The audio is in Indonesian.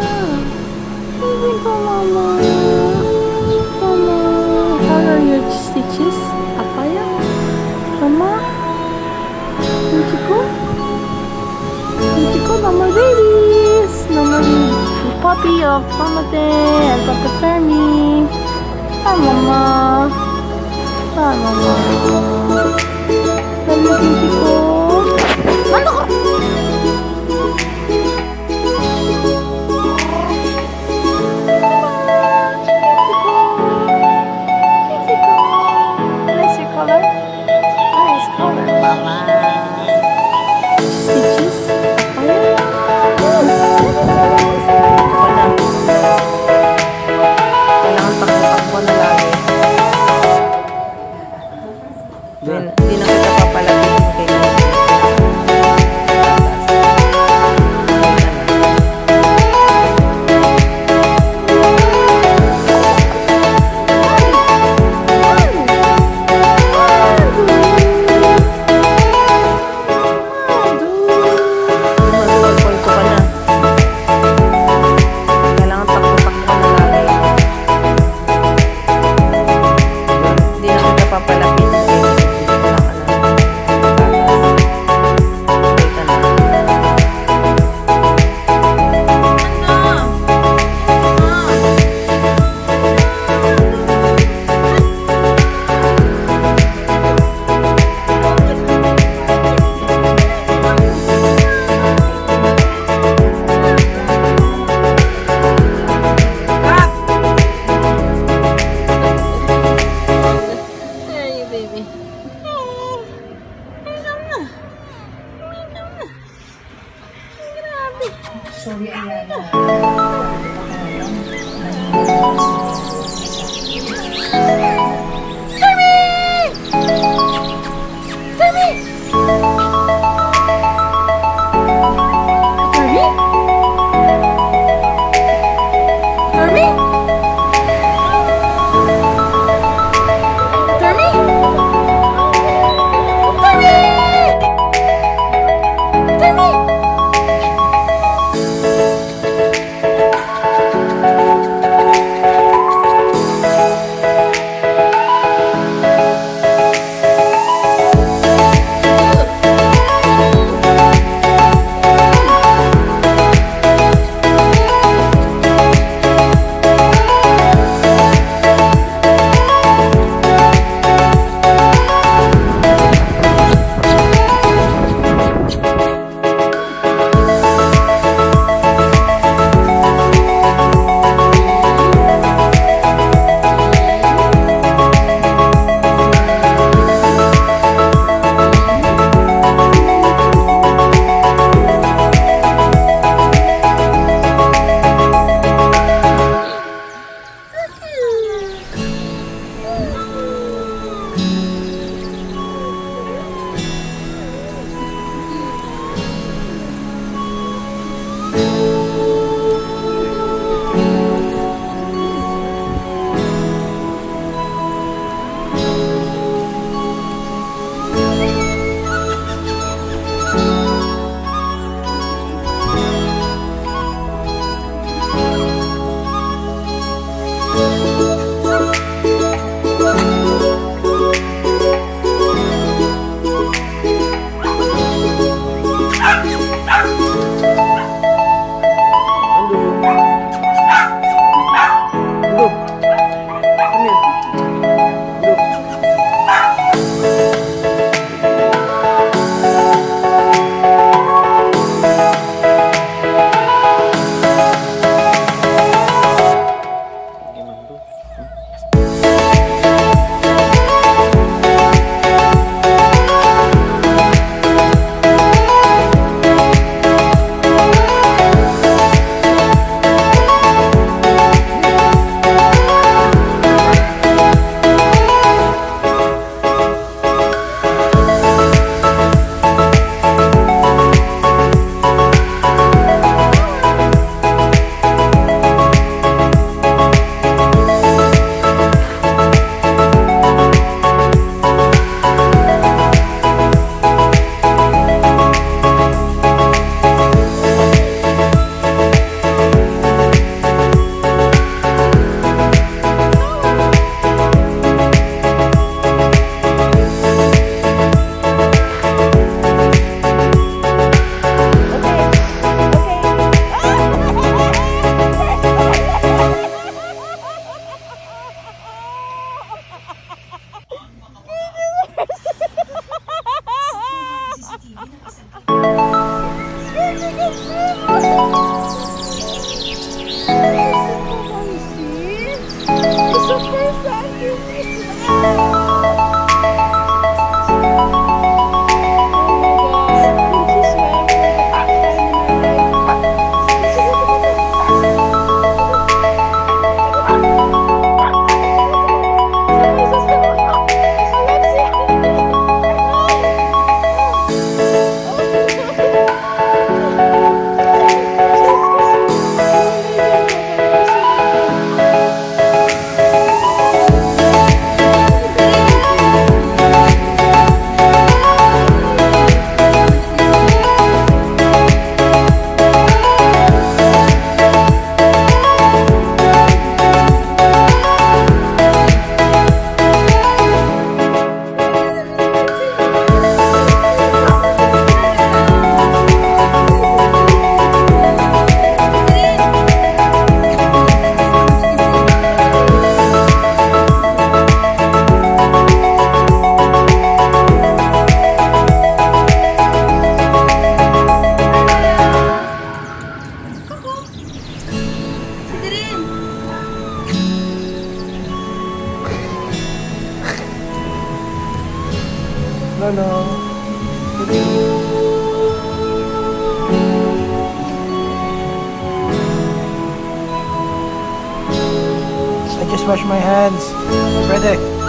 Mama. Ko, Mama. Mama. How are your stitches? Apa ya? Mama? Mama. Mama puppy of Mama Day and Papa Fermi. Hi, Mama. Hi, Mama. Love you, Hindi, na kita papalapitin I just washed my hands. Ready?